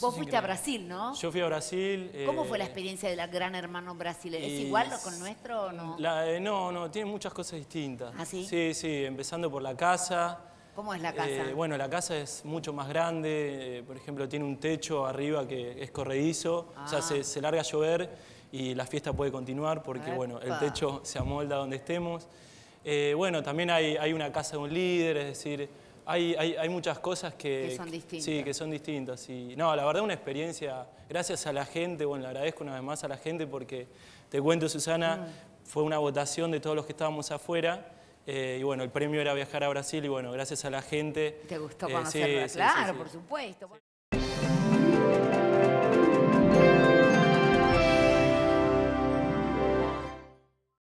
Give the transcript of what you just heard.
Vos fuiste a. Brasil, ¿no? Yo fui a Brasil. ¿Cómo eh, fue la experiencia del Gran Hermano Brasil? ¿Es igual con el nuestro o no? la- eh, no, no, tiene muchas cosas distintas. ¿Ah, sí? Sí, sí, empezando por la casa. ¿Cómo es la casa? Eh, bueno, la casa es mucho más grande, eh, por ejemplo, tiene un techo arriba que es corredizo, o sea, Ah. se, se larga a llover y la fiesta puede continuar porque, bueno, el techo se amolda donde estemos. Eh, bueno, también hay, hay una casa de un líder, es decir, hay, hay, hay muchas cosas que... Que son distintas. Sí, que son distintas. Y, no, la verdad una experiencia, gracias a la gente, bueno, le agradezco una vez más a la gente porque, te cuento, Susana, Mm. fue una votación de todos los que estábamos afuera. eh, y bueno, el premio era viajar a Brasil y bueno, gracias a la gente. ¿Te gustó eh, sí, conocerla? sí, claro, sí. por supuesto.